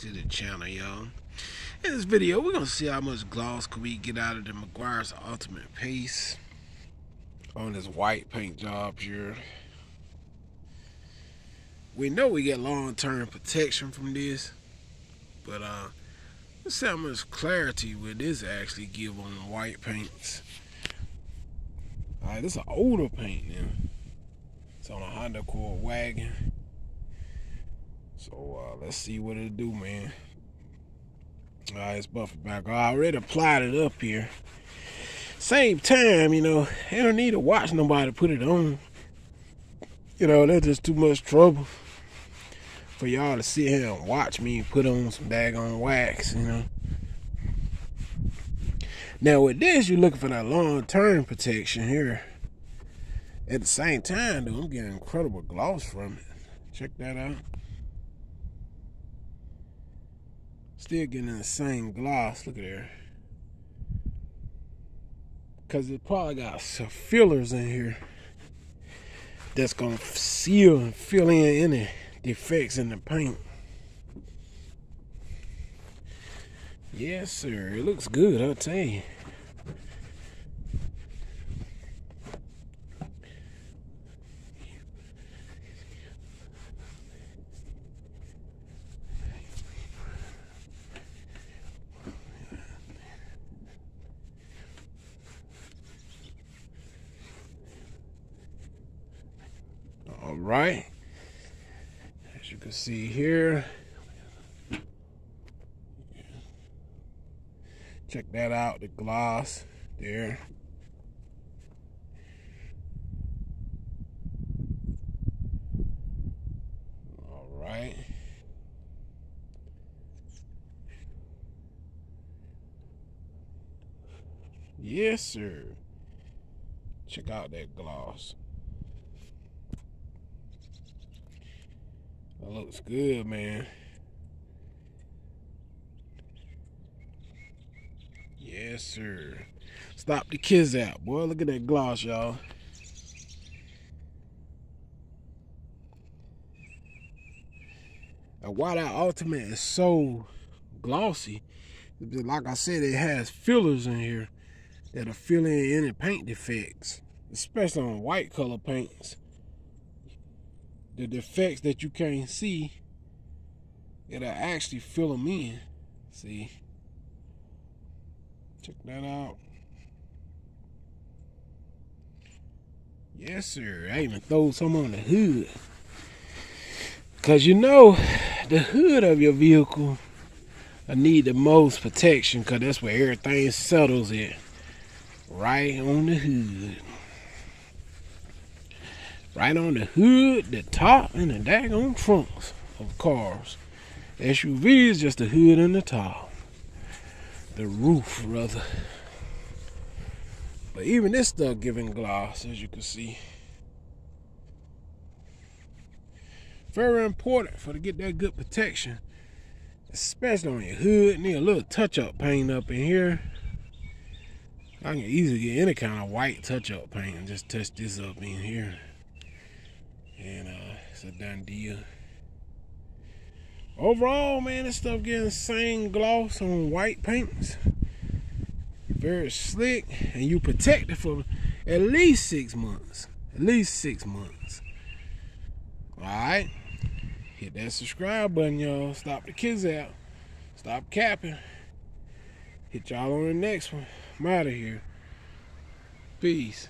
to the channel, y'all. In this video, we're gonna see how much gloss can we get out of the Meguiar's Ultimate Paste on this white paint job here. We know we get long-term protection from this, but uh, let's see how much clarity will this actually give on the white paints. Alright, this is an older paint now. It's on a Honda Accord wagon. So uh, let's see what it'll do, man. All right, it's buffer back. I already applied it up here. Same time, you know, I don't need to watch nobody put it on. You know, that's just too much trouble for y'all to sit here and watch me put on some daggone wax, you know. Now with this, you're looking for that long-term protection here. At the same time, though, I'm getting incredible gloss from it. Check that out. Still getting the same gloss. Look at there. Because it probably got some fillers in here that's going to seal and fill in any defects in the paint. Yes, sir. It looks good, I'll tell you. All right. As you can see here, check that out, the gloss there. All right. Yes, sir. Check out that gloss. That looks good, man. Yes, sir. Stop the kids out, boy. Look at that gloss, y'all. And why that Ultimate is so glossy, like I said, it has fillers in here that are filling in any paint defects, especially on white color paints the defects that you can't see, it'll actually fill them in. See? Check that out. Yes, sir. I even throw some on the hood. Because you know, the hood of your vehicle I need the most protection because that's where everything settles in Right on the hood right on the hood, the top, and the daggone trunks of cars. SUV is just the hood and the top. The roof, rather. But even this stuff giving gloss, as you can see. Very important for to get that good protection. Especially on your hood. Need a little touch-up paint up in here. I can easily get any kind of white touch-up paint and just touch this up in here and uh, it's a done deal. Overall, man, this stuff getting same gloss on white paints. Very slick, and you protect it for at least six months. At least six months. All right, hit that subscribe button, y'all. Stop the kids out. Stop capping. Hit y'all on the next one. I'm out of here. Peace.